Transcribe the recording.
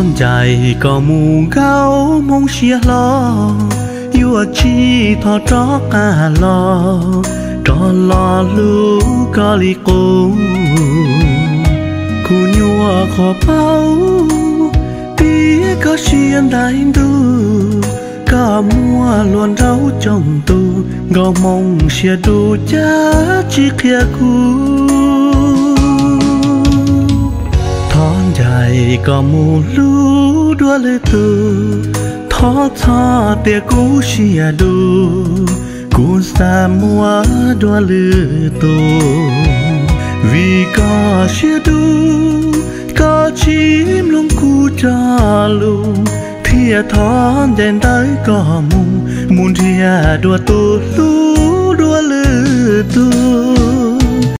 thon dài có mù gáo mong xia lo yêu chi thọ tró cả lo tró lo lu có li cô cô nhua khó bao tía có xiên đại du cả mua luôn rau trong tu gò mong xia đồ cha chi kia cu dài có mù lú đua lư tu thó thó tia cú xia du à cú xa mua đua lư tu vì có xìa du có chim lung cú cha lung thia thon đèn tới có mù, muốn thia đua tu lu